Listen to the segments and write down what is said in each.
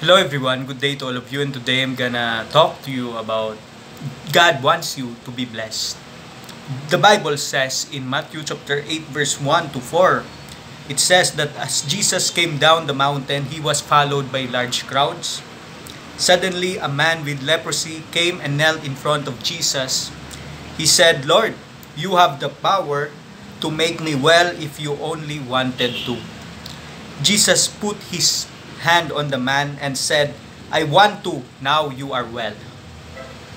Hello everyone, good day to all of you and today I'm gonna talk to you about God wants you to be blessed. The Bible says in Matthew chapter 8 verse 1 to 4, it says that as Jesus came down the mountain, he was followed by large crowds. Suddenly a man with leprosy came and knelt in front of Jesus. He said, Lord, you have the power to make me well if you only wanted to. Jesus put his hand on the man and said, I want to, now you are well.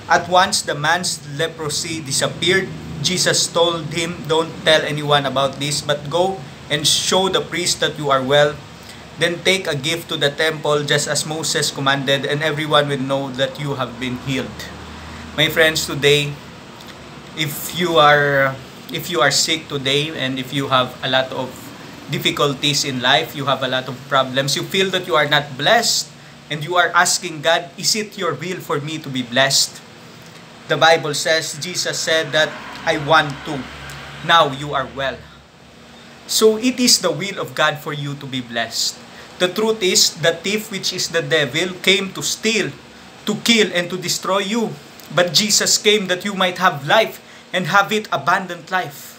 At once the man's leprosy disappeared. Jesus told him, Don't tell anyone about this, but go and show the priest that you are well. Then take a gift to the temple just as Moses commanded, and everyone will know that you have been healed. My friends, today, if you are if you are sick today and if you have a lot of difficulties in life, you have a lot of problems, you feel that you are not blessed, and you are asking God, is it your will for me to be blessed? The Bible says, Jesus said that, I want to. Now you are well. So it is the will of God for you to be blessed. The truth is, the thief, which is the devil, came to steal, to kill, and to destroy you. But Jesus came that you might have life and have it abundant life.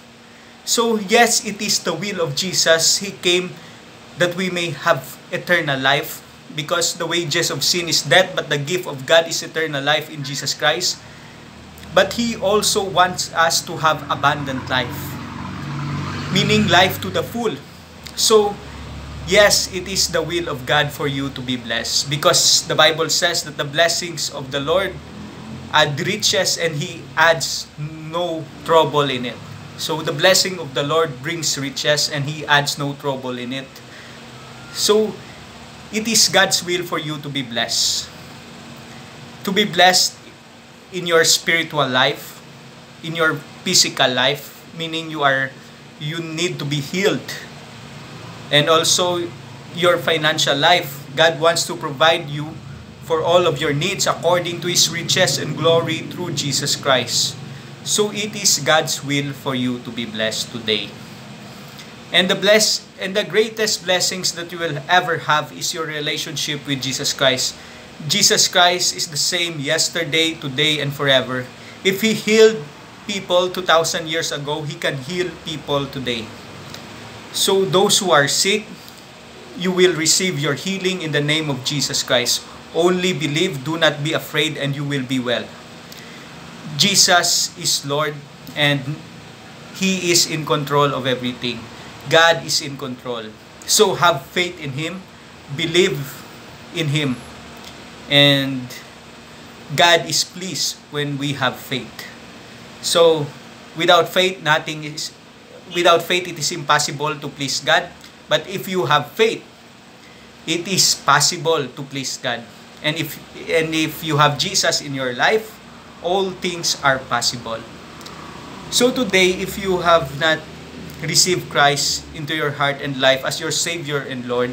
So, yes, it is the will of Jesus. He came that we may have eternal life because the wages of sin is death, but the gift of God is eternal life in Jesus Christ. But He also wants us to have abundant life, meaning life to the full. So, yes, it is the will of God for you to be blessed because the Bible says that the blessings of the Lord add riches and He adds no trouble in it. So the blessing of the Lord brings riches and He adds no trouble in it. So it is God's will for you to be blessed. To be blessed in your spiritual life, in your physical life, meaning you are you need to be healed. And also your financial life, God wants to provide you for all of your needs according to His riches and glory through Jesus Christ. So it is God's will for you to be blessed today. And the bless and the greatest blessings that you will ever have is your relationship with Jesus Christ. Jesus Christ is the same yesterday, today, and forever. If He healed people 2,000 years ago, He can heal people today. So those who are sick, you will receive your healing in the name of Jesus Christ. Only believe, do not be afraid, and you will be well. Jesus is Lord and He is in control of everything. God is in control. So have faith in Him, believe in Him, and God is pleased when we have faith. So without faith, nothing is without faith it is impossible to please God. But if you have faith, it is possible to please God. And if and if you have Jesus in your life, all things are possible. So today, if you have not received Christ into your heart and life as your Savior and Lord,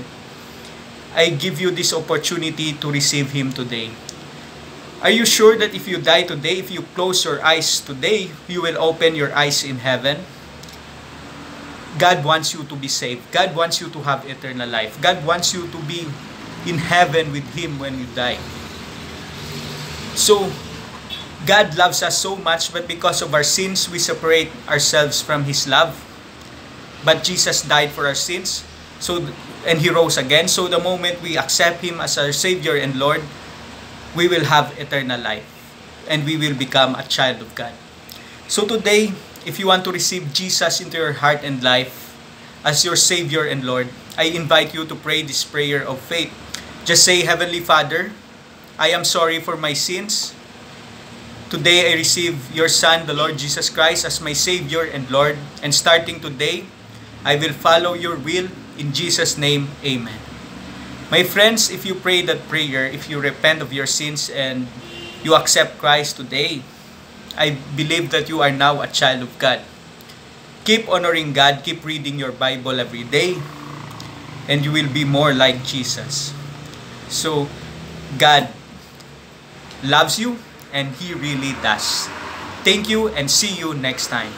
I give you this opportunity to receive Him today. Are you sure that if you die today, if you close your eyes today, you will open your eyes in heaven? God wants you to be saved. God wants you to have eternal life. God wants you to be in heaven with Him when you die. So, God loves us so much, but because of our sins, we separate ourselves from His love. But Jesus died for our sins, so and He rose again. So the moment we accept Him as our Savior and Lord, we will have eternal life, and we will become a child of God. So today, if you want to receive Jesus into your heart and life as your Savior and Lord, I invite you to pray this prayer of faith. Just say, Heavenly Father, I am sorry for my sins. Today I receive your Son, the Lord Jesus Christ, as my Savior and Lord. And starting today, I will follow your will. In Jesus' name, Amen. My friends, if you pray that prayer, if you repent of your sins and you accept Christ today, I believe that you are now a child of God. Keep honoring God, keep reading your Bible every day, and you will be more like Jesus. So, God loves you and He really does. Thank you and see you next time.